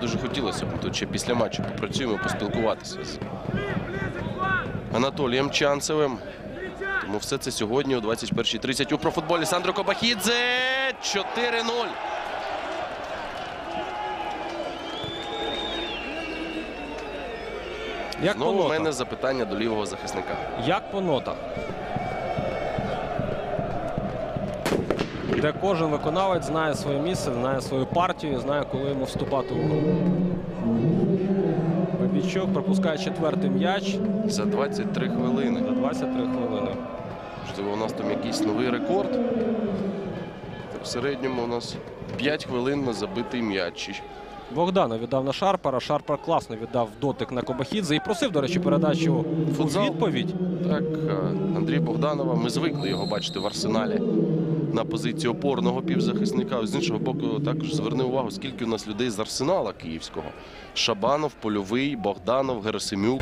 дуже хотілося б. Тут ще після матчу попрацюємо, поспілкуватися з Анатолієм Чанцевим. Тому все це сьогодні о 21.30 у профутболі. Сандро Кобахідзе 4-0. Як Знову у мене запитання до лівого захисника. Як по нотах? Де кожен виконавець знає своє місце, знає свою партію, знає, коли йому вступати у гру. Бабічук пропускає четвертий м'яч За 23 хвилини. за 23 хвилини. Можливо, у нас там якийсь новий рекорд. В середньому у нас 5 хвилин на забитий м'яч. Богдана віддав на Шарпара. Шарпар класно віддав дотик на Кобахідзе і просив, до речі, передачу у відповідь. Так, е, Андрій Богданова. Ми звикли його бачити в арсеналі на позиції опорного півзахисника. З іншого боку, також зверни увагу, скільки у нас людей з арсенала київського. Шабанов, Польовий, Богданов, Герасимюк.